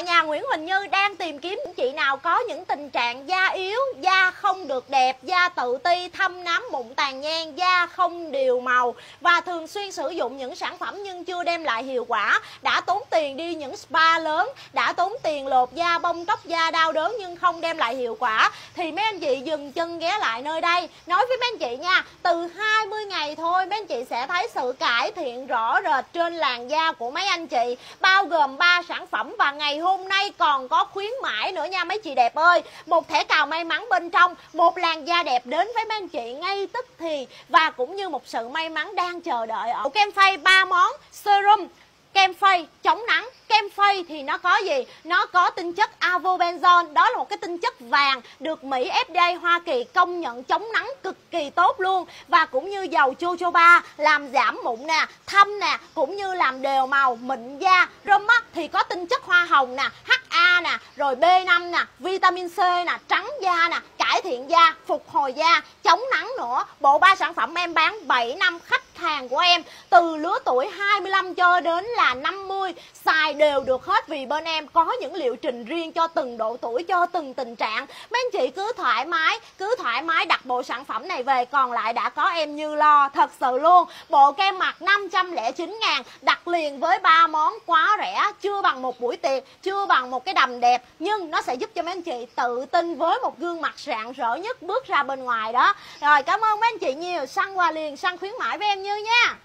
tại nhà Nguyễn Huỳnh Như đang tìm kiếm những chị nào có những tình trạng da yếu, da không được đẹp, da tự ti, thâm nám mụn tàn nhang, da không đều màu và thường xuyên sử dụng những sản phẩm nhưng chưa đem lại hiệu quả, đã tốn tiền đi những spa lớn, đã tốn tiền lột da, bông tóc da đau đớn nhưng không đem lại hiệu quả thì mấy anh chị dừng chân ghé lại nơi đây. Nói với mấy anh chị nha, từ 20 ngày thôi mấy anh chị sẽ thấy sự cải thiện rõ rệt trên làn da của mấy anh chị, bao gồm 3 sản phẩm và ngày hôm hôm nay còn có khuyến mãi nữa nha mấy chị đẹp ơi. Một thẻ cào may mắn bên trong, một làn da đẹp đến với mấy anh chị ngay tức thì và cũng như một sự may mắn đang chờ đợi ở. Kem phay ba món serum, kem phay chống nắng, kem phay thì nó có gì? Nó có tinh chất avobenzone. Đó là một cái tinh chất vàng được mỹ fda hoa kỳ công nhận chống nắng cực kỳ tốt luôn. Và cũng như dầu jojoba làm giảm mụn nè, thâm nè, cũng như làm đều màu, mịn da. Rơm mắt thì có tinh chất hoa hồng nè ha nè, rồi b 5 nè, vitamin c nè, trắng da nè, cải thiện da, phục hồi da, chống nắng nữa. Bộ ba sản phẩm em bán 7 năm khách hàng của em. Từ lứa tuổi 25 cho đến là 50 xài đều được hết vì bên em có những liệu trình riêng cho từng độ tuổi, cho từng tình trạng. Mấy anh chị cứ thoải mái, cứ thoải mái đặt bộ sản phẩm này về, còn lại đã có em như lo, thật sự luôn. Bộ kem mặt 509 ngàn, đặt liền với ba món quá rẻ chưa bằng một buổi tiệc, chưa bằng một cái đầm đẹp, nhưng nó sẽ giúp cho mấy anh chị tự tin với một gương mặt rạng rỡ nhất bước ra bên ngoài đó. Rồi, cảm ơn mấy anh chị nhiều. Săn quà liền săn khuyến mãi với em như nha.